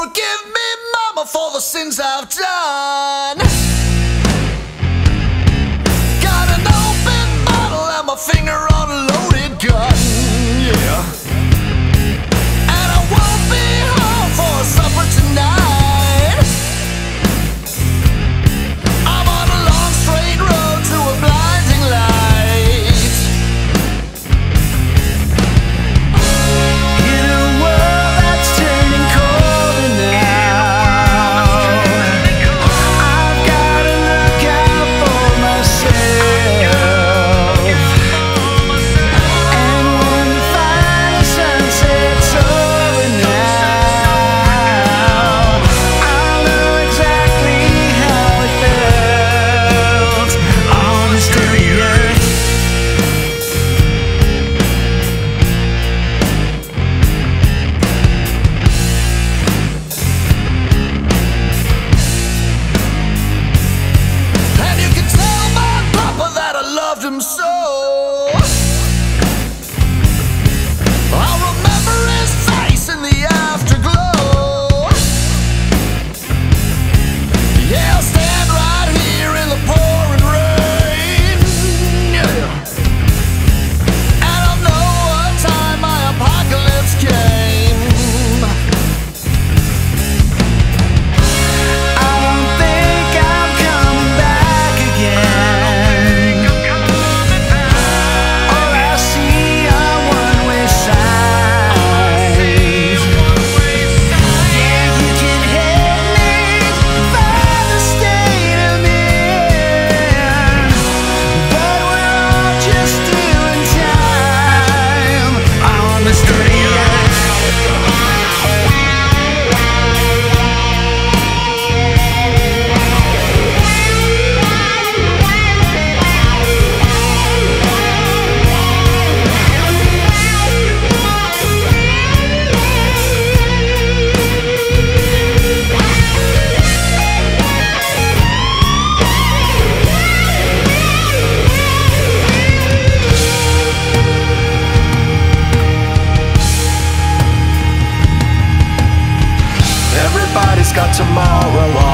Forgive me, Mama, for the sins I've done. Got an open bottle and my finger so tomorrow.